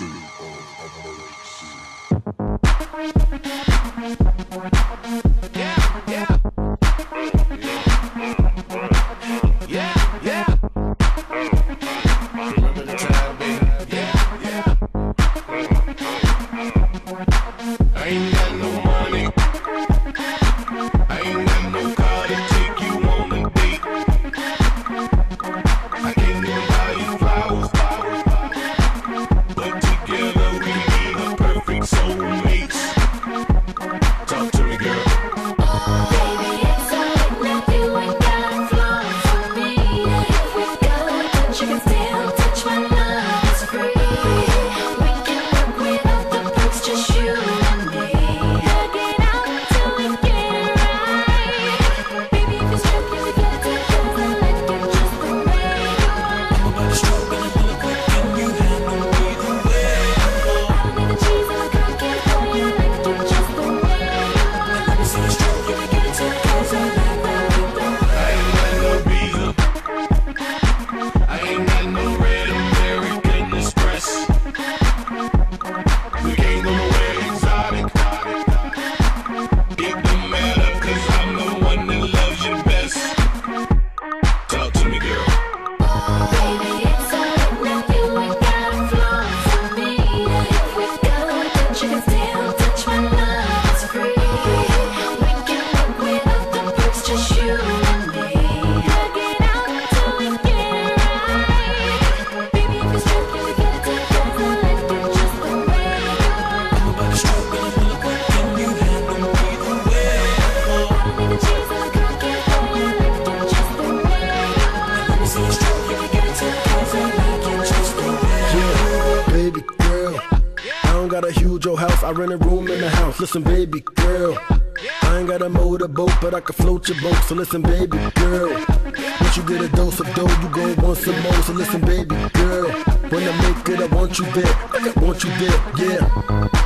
state of emergency. Got a huge old house, I rent a room in the house. Listen, baby girl. I ain't got a motorboat, but I can float your boat. So listen, baby girl. Once you get a dose of dough, you go want some more. So listen, baby girl. When I make it, I want you there. I want you there, yeah.